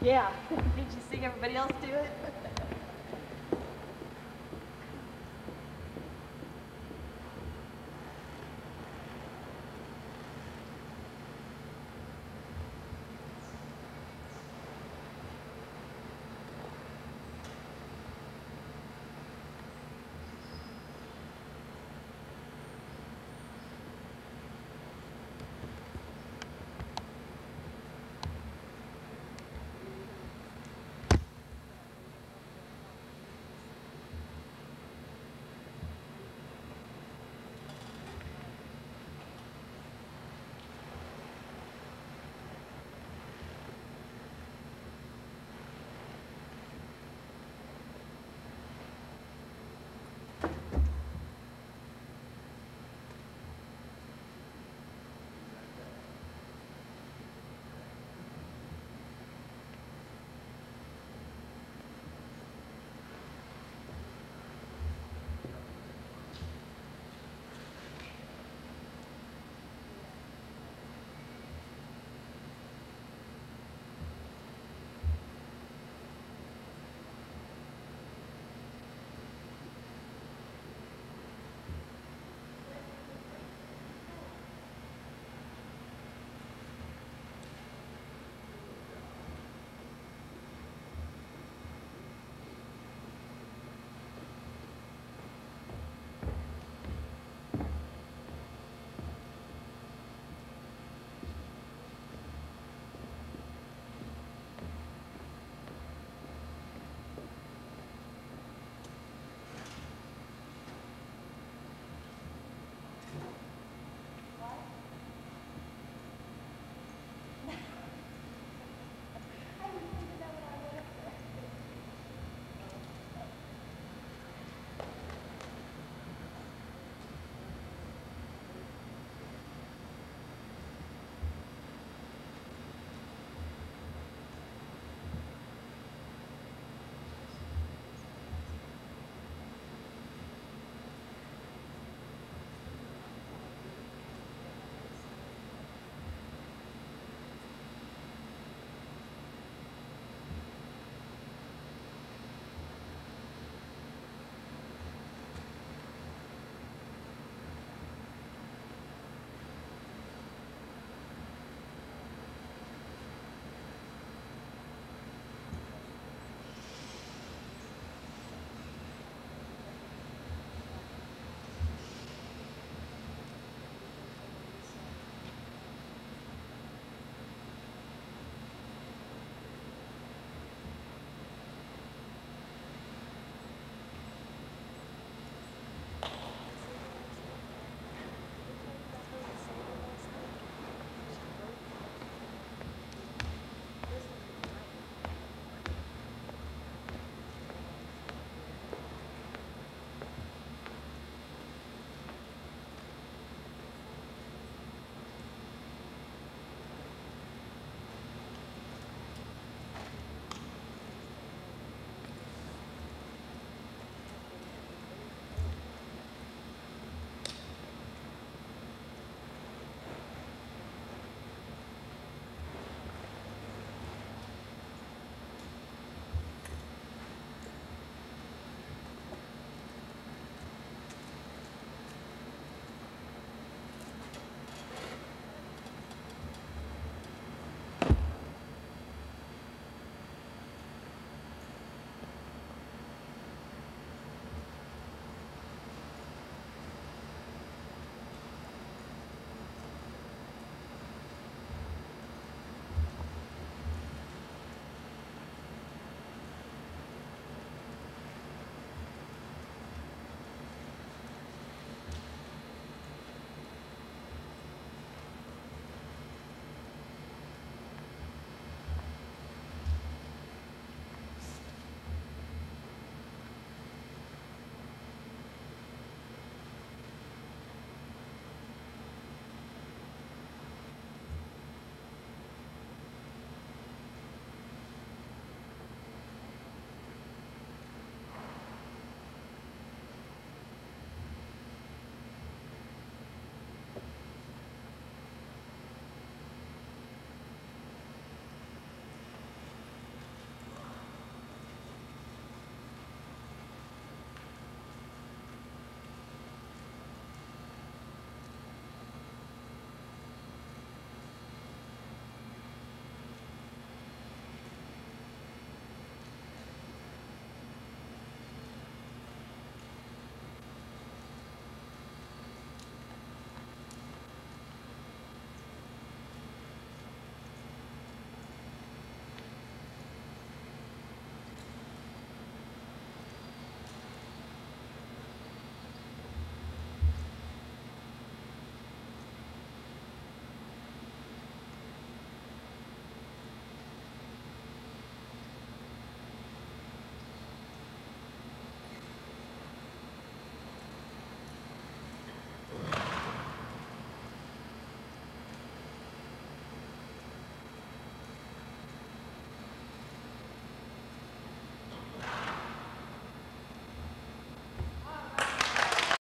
Yeah. Did you see everybody else do it?